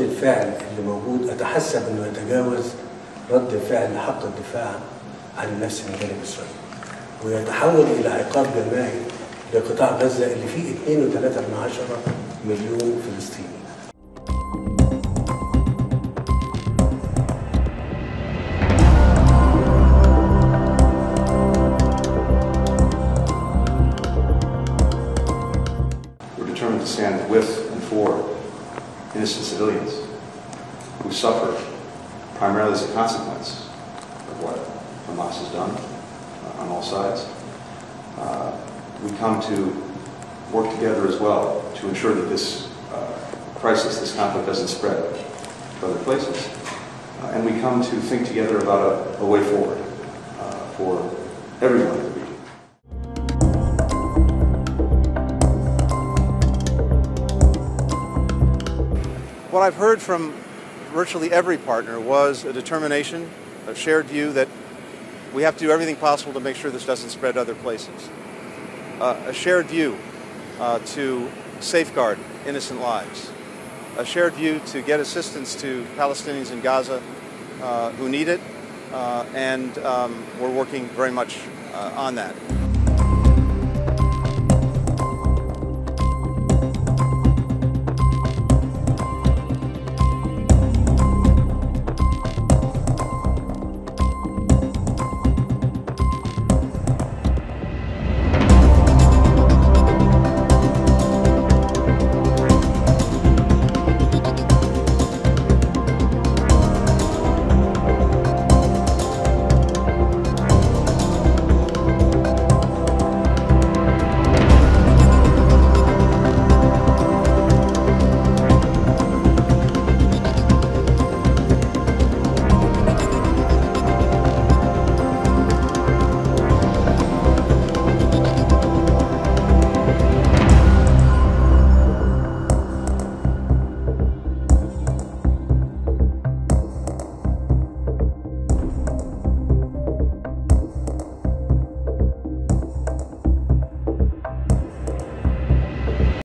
الفعل اللي موجود أتحسب إنه يتجاوز رد فعل حق الدفاع عن النفس من جانب اسرائيل ويتحول إلى عقاب جماعي لقطاع غزة اللي فيه 2.3 مليون فلسطيني. With innocent civilians who suffer primarily as a consequence of what Hamas has done uh, on all sides. Uh, we come to work together as well to ensure that this uh, crisis, this conflict doesn't spread to other places. Uh, and we come to think together about a, a way forward uh, for everyone What I've heard from virtually every partner was a determination, a shared view that we have to do everything possible to make sure this doesn't spread to other places. Uh, a shared view uh, to safeguard innocent lives. A shared view to get assistance to Palestinians in Gaza uh, who need it, uh, and um, we're working very much uh, on that.